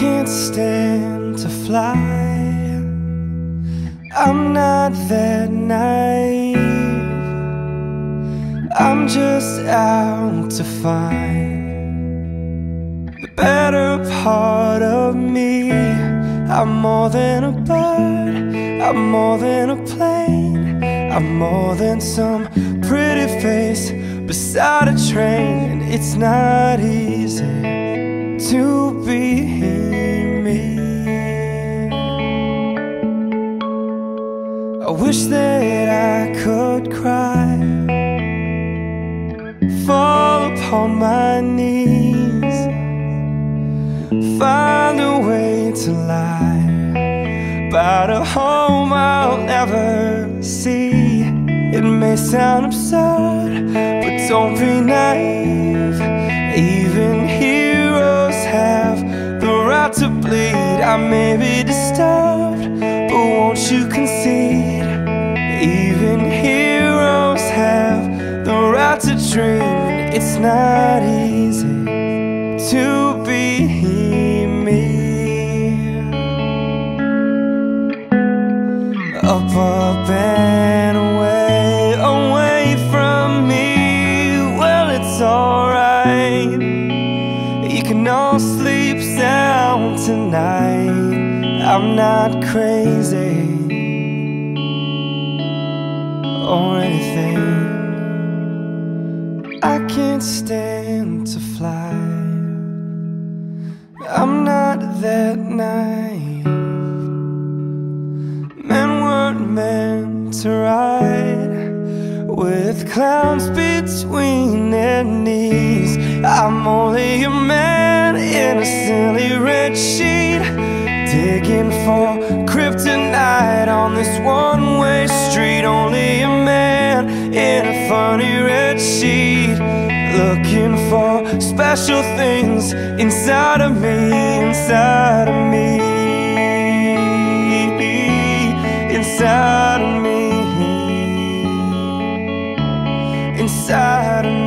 stand to fly. I'm not that naive. I'm just out to find the better part of me. I'm more than a bird, I'm more than a plane, I'm more than some pretty face beside a train. It's not easy wish that I could cry, fall upon my knees, find a way to lie about a home I'll never see. It may sound absurd, but don't be naive. Even heroes have the right to bleed. I may be disturbed, but won't you concede? The a dream, it's not easy to be me. Up, up, and away, away from me. Well, it's alright. You can all sleep sound tonight. I'm not crazy or anything. Can't stand to fly. I'm not that naive. Men weren't meant to ride with clowns between their knees. I'm only a man in a silly red sheet, digging for kryptonite on this one-way street. Only a man in a funny red sheet, looking for special things inside of me, inside of me, inside of me, inside of me.